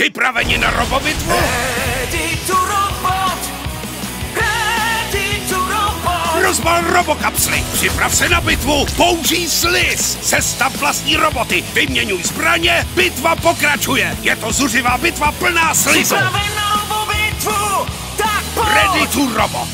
Připraveni na robobitvu? Ready to robot! Ready to robot! Rozbal robokapsly, připrav se na bitvu, použij sliz. sestav vlastní roboty, vyměňuj zbraně, bitva pokračuje. Je to zuřivá bitva plná slizu. Připraven na robobitvu! Tak pojď! Ready to robot.